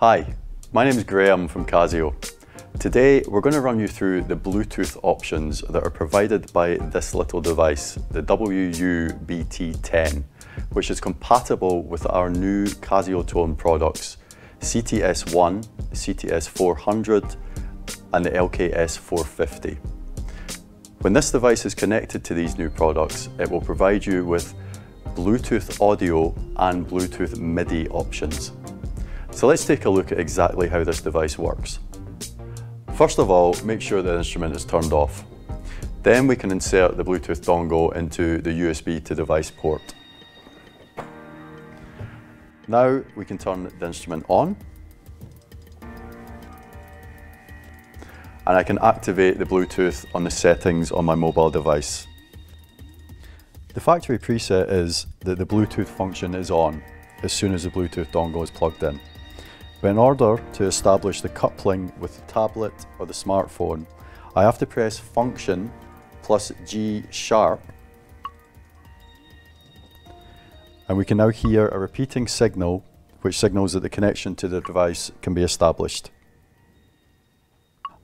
Hi, my name is Graham from Casio. Today we're going to run you through the Bluetooth options that are provided by this little device, the WU-BT10, which is compatible with our new Casiotone products, CTS1, CTS400 and the LKS450. When this device is connected to these new products, it will provide you with Bluetooth audio and Bluetooth MIDI options. So let's take a look at exactly how this device works. First of all, make sure the instrument is turned off. Then we can insert the Bluetooth dongle into the USB to device port. Now we can turn the instrument on. And I can activate the Bluetooth on the settings on my mobile device. The factory preset is that the Bluetooth function is on as soon as the Bluetooth dongle is plugged in. But in order to establish the coupling with the tablet or the smartphone, I have to press function plus G sharp and we can now hear a repeating signal which signals that the connection to the device can be established.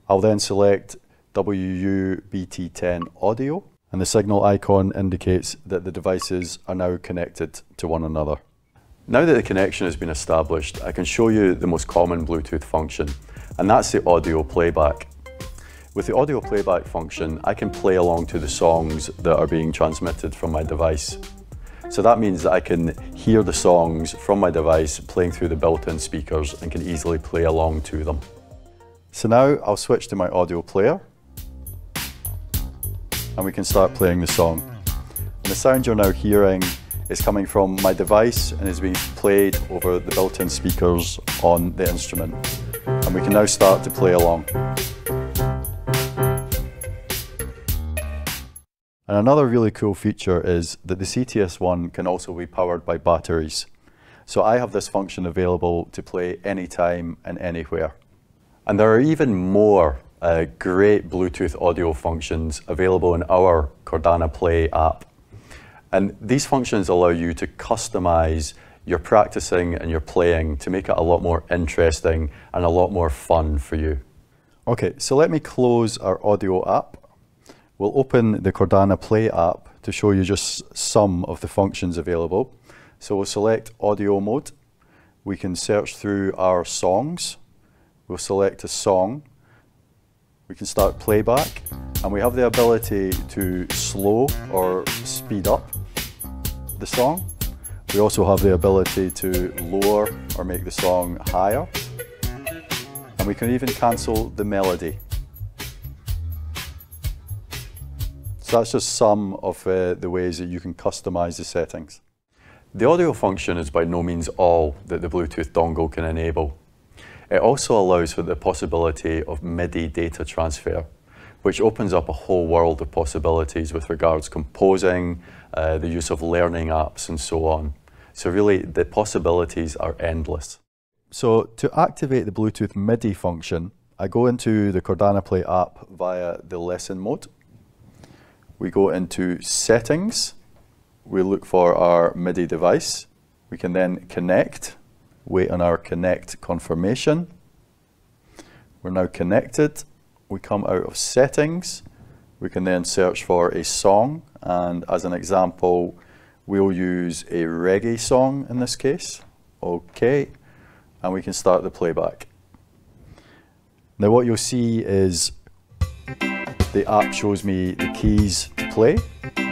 I'll then select WU-BT10 audio and the signal icon indicates that the devices are now connected to one another. Now that the connection has been established, I can show you the most common Bluetooth function, and that's the audio playback. With the audio playback function, I can play along to the songs that are being transmitted from my device. So that means that I can hear the songs from my device playing through the built-in speakers and can easily play along to them. So now I'll switch to my audio player and we can start playing the song. And the sound you're now hearing is coming from my device and is being played over the built-in speakers on the instrument. And we can now start to play along. And another really cool feature is that the CTS1 can also be powered by batteries. So I have this function available to play anytime and anywhere. And there are even more uh, great Bluetooth audio functions available in our Chordana Play app. And these functions allow you to customize your practicing and your playing to make it a lot more interesting and a lot more fun for you. Okay, so let me close our audio app. We'll open the Chordana Play app to show you just some of the functions available. So we'll select audio mode. We can search through our songs. We'll select a song. We can start playback and we have the ability to slow or speed up the song. We also have the ability to lower or make the song higher. And we can even cancel the melody. So that's just some of uh, the ways that you can customize the settings. The audio function is by no means all that the Bluetooth dongle can enable. It also allows for the possibility of MIDI data transfer which opens up a whole world of possibilities with regards composing, uh, the use of learning apps and so on. So really the possibilities are endless. So to activate the Bluetooth MIDI function, I go into the Chordana Play app via the lesson mode. We go into settings. We look for our MIDI device. We can then connect, wait on our connect confirmation. We're now connected we come out of settings, we can then search for a song, and as an example, we'll use a reggae song in this case. Okay, and we can start the playback. Now what you'll see is the app shows me the keys to play.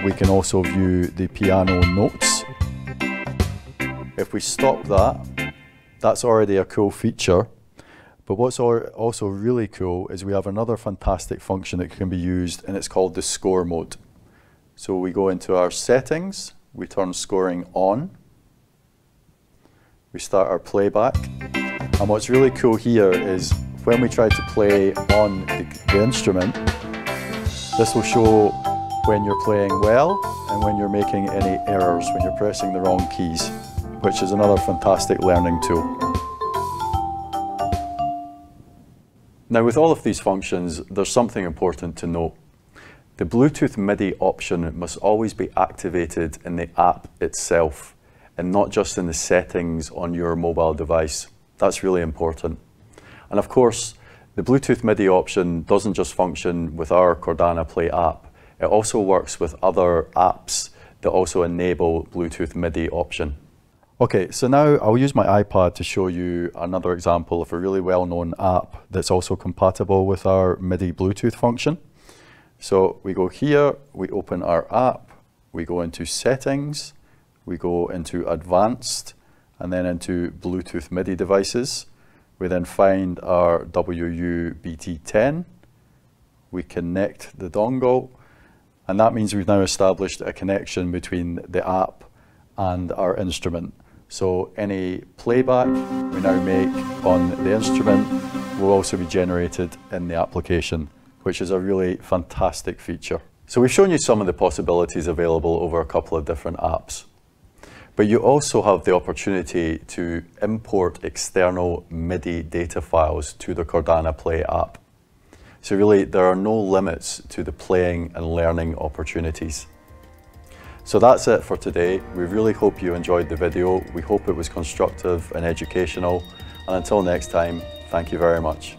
We can also view the piano notes. If we stop that, that's already a cool feature but what's also really cool is we have another fantastic function that can be used and it's called the score mode. So we go into our settings, we turn scoring on, we start our playback. And what's really cool here is when we try to play on the, the instrument, this will show when you're playing well and when you're making any errors, when you're pressing the wrong keys, which is another fantastic learning tool. Now with all of these functions, there's something important to note. The Bluetooth MIDI option must always be activated in the app itself and not just in the settings on your mobile device. That's really important. And of course, the Bluetooth MIDI option doesn't just function with our Chordana Play app, it also works with other apps that also enable Bluetooth MIDI option. Okay, so now I'll use my iPad to show you another example of a really well-known app that's also compatible with our MIDI Bluetooth function. So we go here, we open our app, we go into settings, we go into advanced, and then into Bluetooth MIDI devices. We then find our WU-BT10. We connect the dongle, and that means we've now established a connection between the app and our instrument. So any playback we now make on the instrument will also be generated in the application, which is a really fantastic feature. So we've shown you some of the possibilities available over a couple of different apps. But you also have the opportunity to import external MIDI data files to the Chordana Play app. So really, there are no limits to the playing and learning opportunities. So that's it for today. We really hope you enjoyed the video. We hope it was constructive and educational. And until next time, thank you very much.